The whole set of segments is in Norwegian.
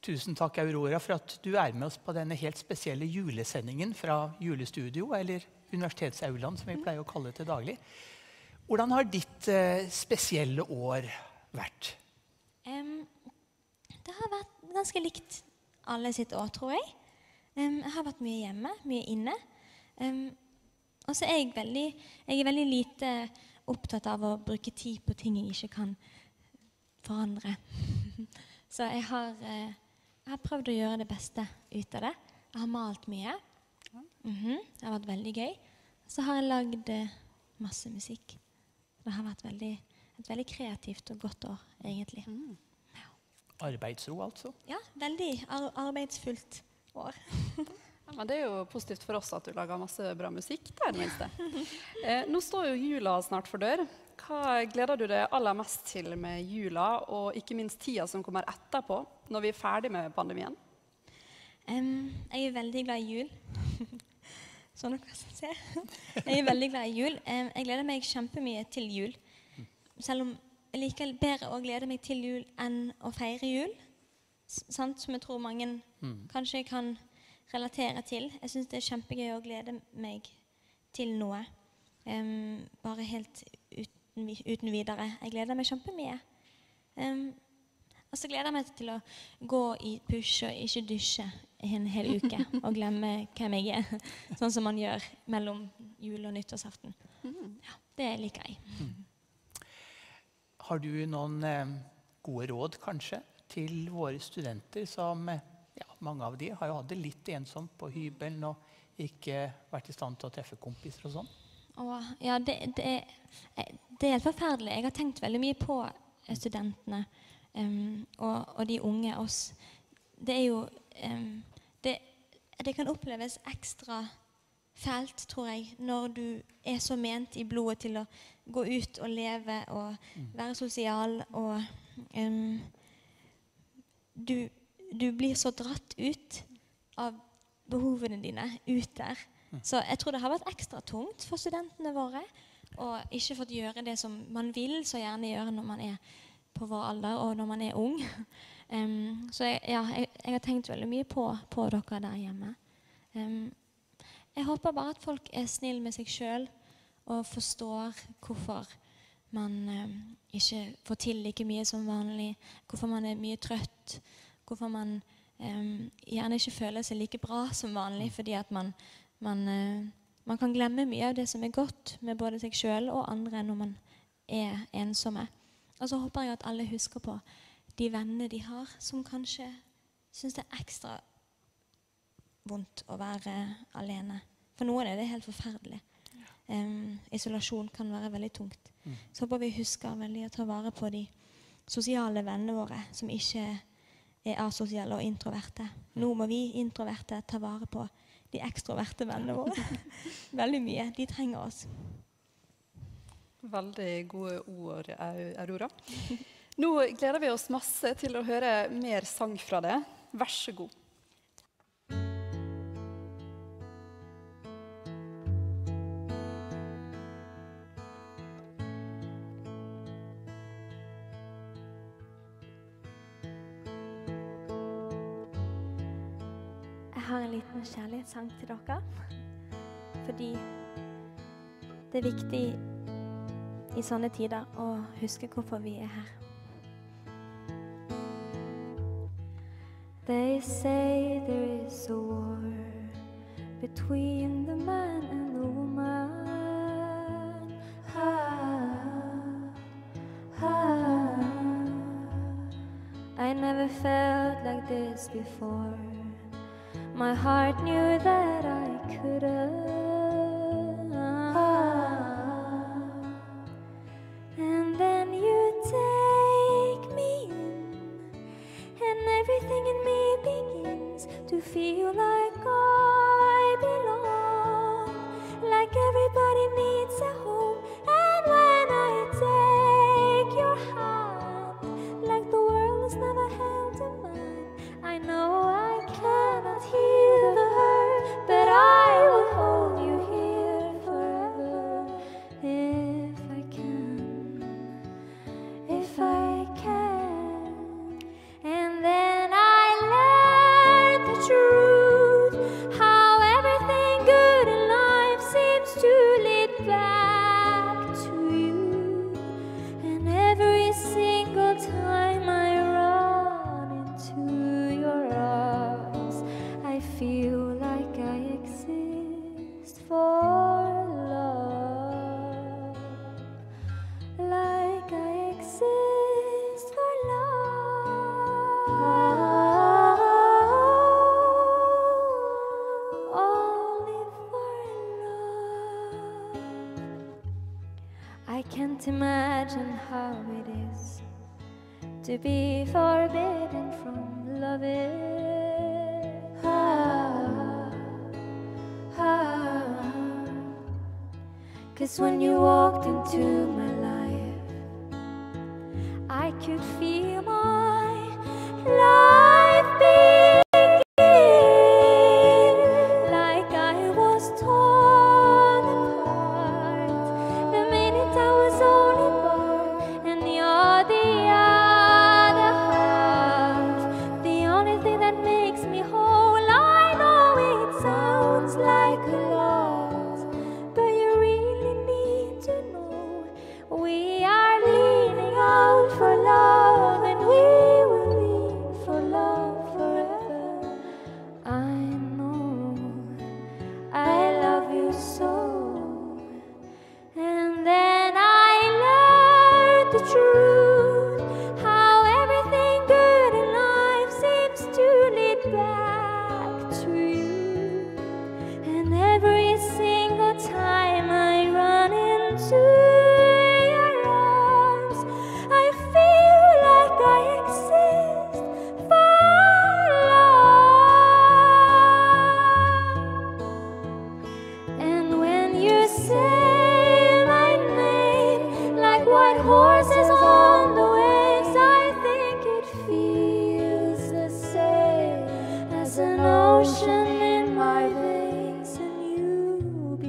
Tusen takk, Aurora, for at du er med oss på denne helt spesielle julesendingen fra julestudio, eller Universitetsaulaen, som vi pleier å kalle det til daglig. Hvordan har ditt eh, spesielle år vært? Um, det har vært ganske likt alle sitt år, tror jeg. Um, jeg har vært mye hjemme, mye inne. Um, og så er jeg veldig, jeg er veldig lite opptatt av å bruke tid på ting jeg ikke kan forandre. så jeg har, eh, jeg har prøvd å gjøre det beste ut av det. Jeg har malt mye. Mhm, Det har vært veldig gøy. Så har jeg lagd eh, masse musikk. Det har vært veldig, et veldig kreativt og godt år, egentlig. Arbeidsro, altså. Ja, veldig ar arbeidsfullt år. Ja, men det er jo positivt for oss at du lager masse bra musikk. Det er det minste. Eh, nå står jo jula snart for dør. Hva gleder du deg aller mest til med jula, og ikke minst tida som kommer etterpå, når vi er ferdig med pandemien? Um, jeg er veldig glad i jul. Sånn dere kan se. Jeg er veldig glad i jul. Um, jeg gleder meg kjempemye til jul. Selv om jeg liker bedre å glede meg til jul enn å feire jul. S sant? Som jeg tror mange kanskje kan relatere til. Jeg syns det er kjempegøy å glede meg til noe. Um, bare helt uten, uten videre. Jeg gleder meg kjempemye. Em, og så gleder jeg meg til å gå i push og ikke dusje en hel uke og glemme hvem jeg er. Sånn som man gjør mellom jul og nyttårsaften. Ja, det liker jeg. Har du noen eh, gode råd, kanskje, til våre studenter som eh, ja, Mange av de har jo hatt det litt ensomt på hybelen og ikke vært i stand til å treffe kompiser og sånn. Ja, det, det, eh, det er helt forferdelig. Jeg har tenkt veldig mye på studentene em, og, og de unge oss. Det er jo um, det, det kan oppleves ekstra fælt, tror jeg, når du er så ment i blodet til å gå ut og leve og være sosial og um, du, du blir så dratt ut av behovene dine ut der. Så jeg tror det har vært ekstra tungt for studentene våre å ikke fått gjøre det som man vil så gjerne gjøre når man er på vår alder og når man er ung. Um, så jeg, ja, jeg, jeg har tenkt veldig mye på, på dere der hjemme. Um, jeg håper bare at folk er snille med seg sjøl og forstår hvorfor man um, ikke får til like mye som vanlig, hvorfor man er mye trøtt, hvorfor man gjerne ikke føler seg like bra som vanlig fordi at man, man, uh, man kan glemme mye av det som er godt med både seg sjøl og andre når man er ensomme. Og så håper jeg at alle husker på de vennene de har, som kanskje syns det er ekstra vondt å være alene. For noen er det helt forferdelig. Um, isolasjon kan være veldig tungt. Så håper vi husker veldig å ta vare på de sosiale vennene våre som ikke er asosiale og introverte. Nå må vi introverte ta vare på de ekstroverte vennene våre. veldig mye. De trenger oss. Veldig gode ord, Aurora. Nå gleder vi oss masse til å høre mer sang fra deg. Vær så god. Kjærlighetssang til dere. Fordi det er viktig i sånne tider å huske hvorfor vi er her. They say there is a war between the man and the woman. I never felt like this before. My heart knew that I couldn't. Cause when you walked into my life, I could feel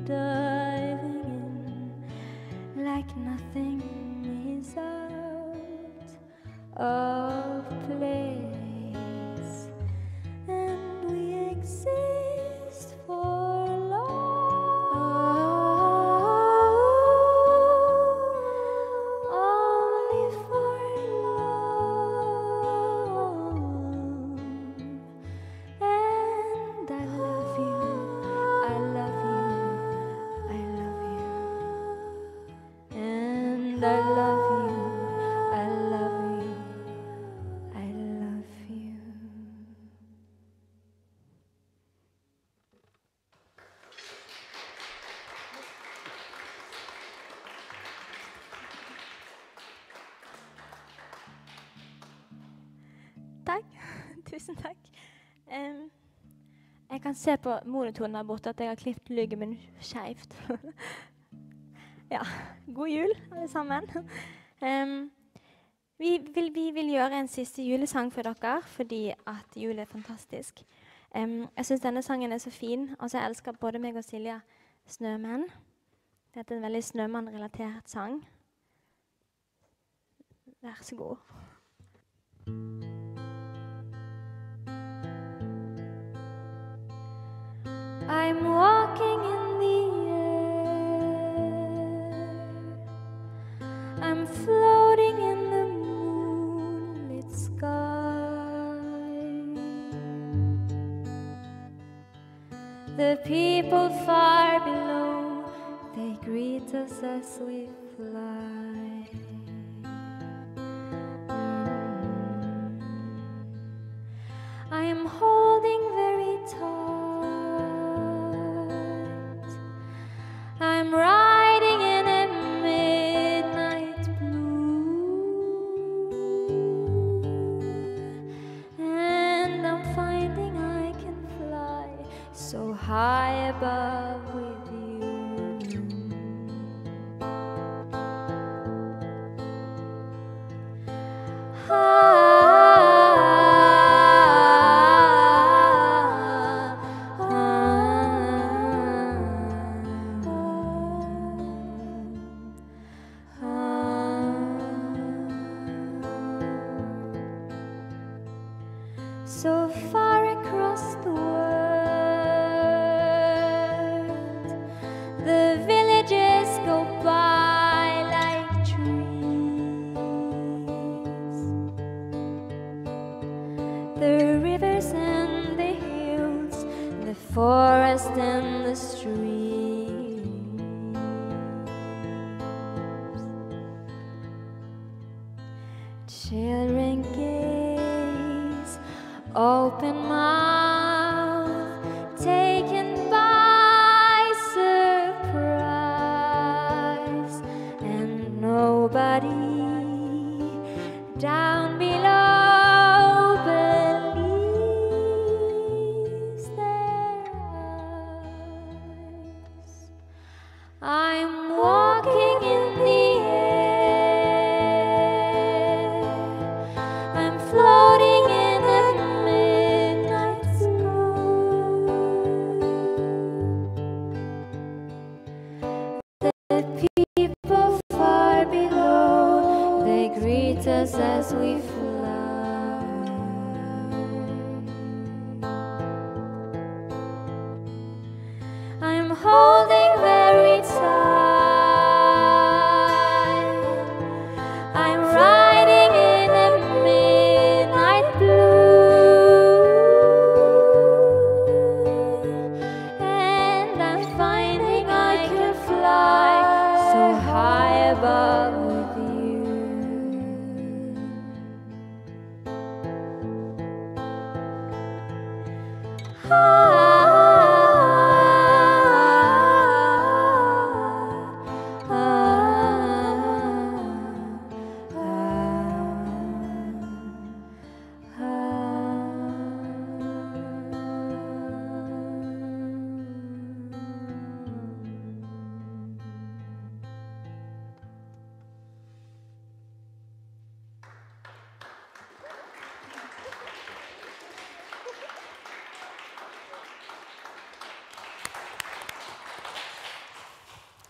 diving in like nothing is out of Tusen takk. Um, jeg kan se på monitoren der borte at jeg har klippet lyggen min skeivt. ja. God jul, alle sammen. Um, vi, vil, vi vil gjøre en siste julesang for dere fordi at jul er fantastisk. Um, jeg syns denne sangen er så fin. Altså, jeg elsker både meg og Silja 'Snømenn'. Dette er en veldig snømann-relatert sang. Vær så god. I'm walking in the air. I'm floating in the moonlit sky. The people far below, they greet us as we Oh. Children gaze, open mouth,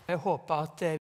Jeg håper at eh,